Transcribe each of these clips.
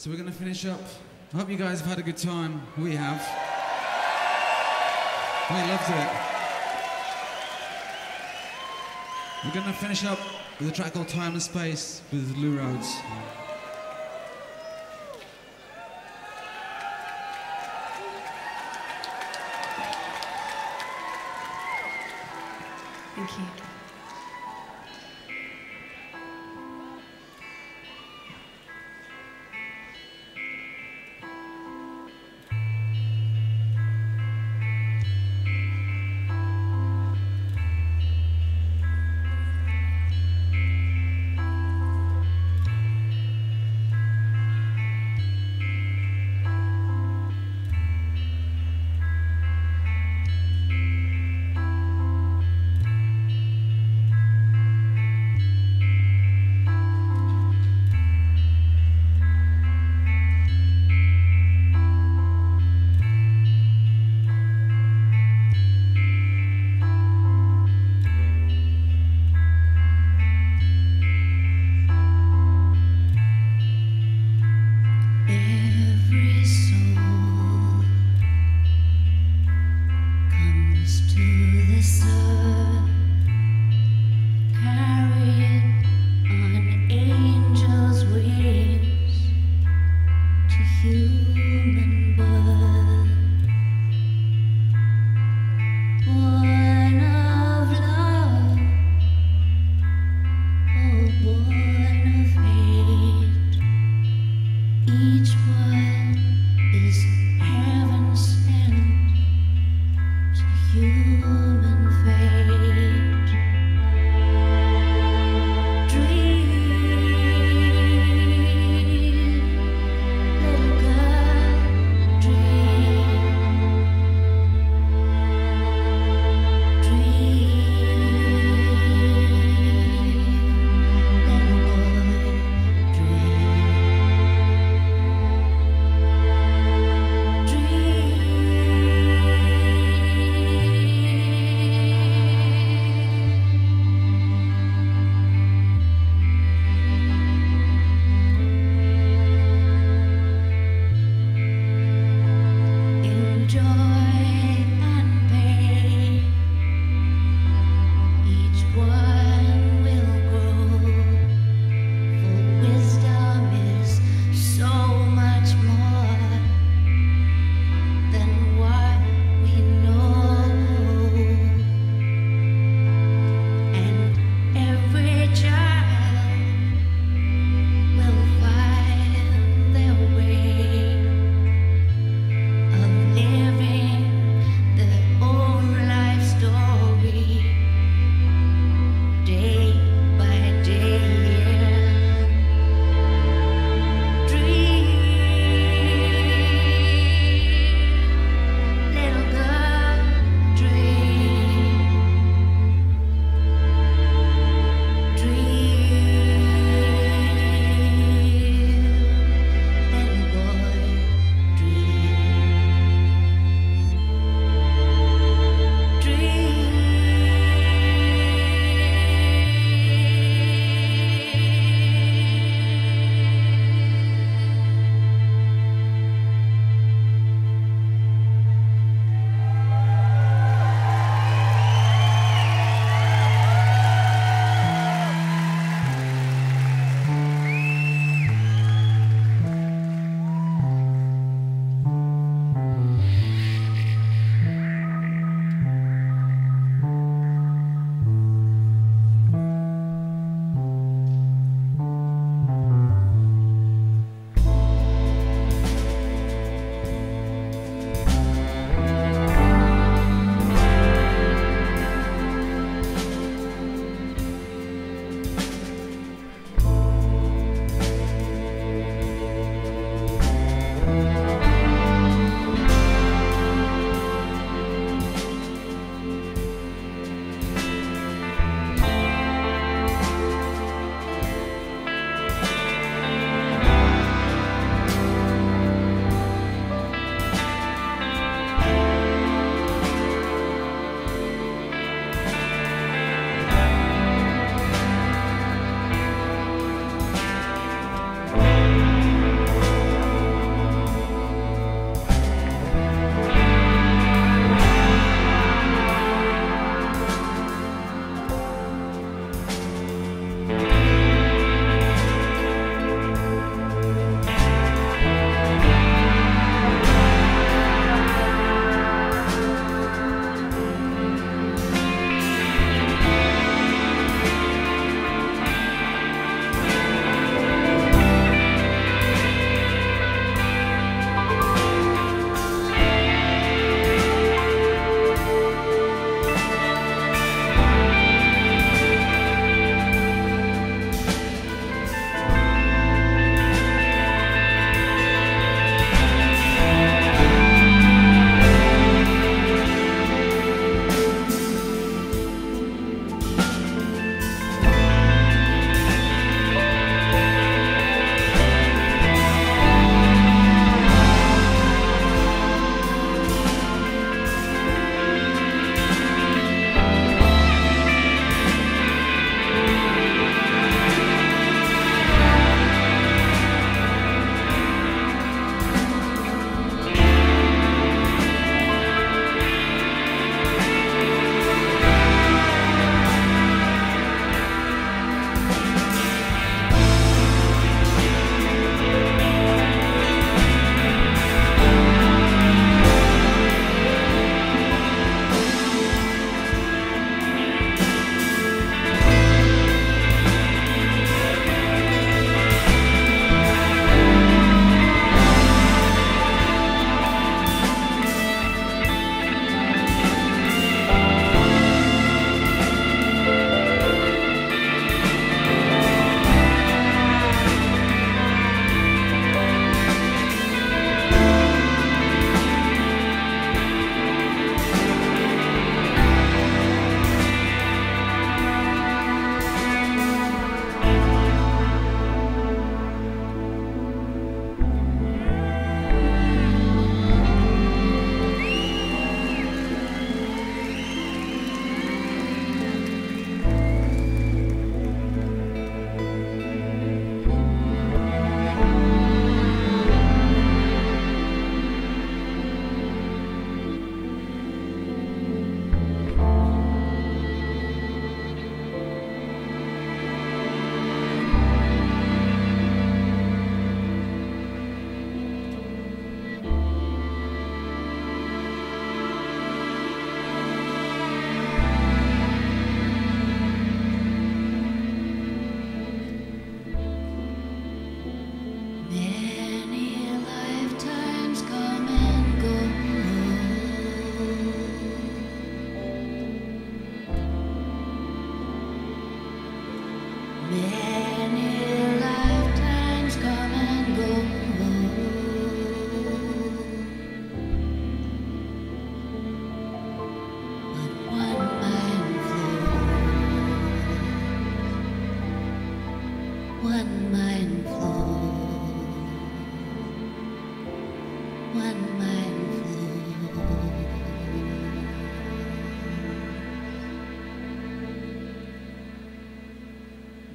So we're going to finish up. I hope you guys have had a good time. We have. We loved it. We're going to finish up with a track called Time and Space with Lou Rhodes.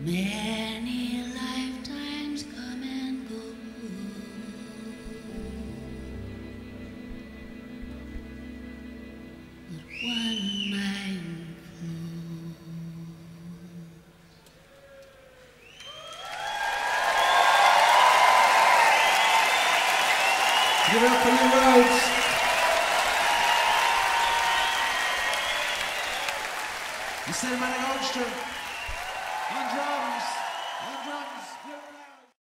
Many lifetimes come and go. But one mind Give it up for Lou Rhodes.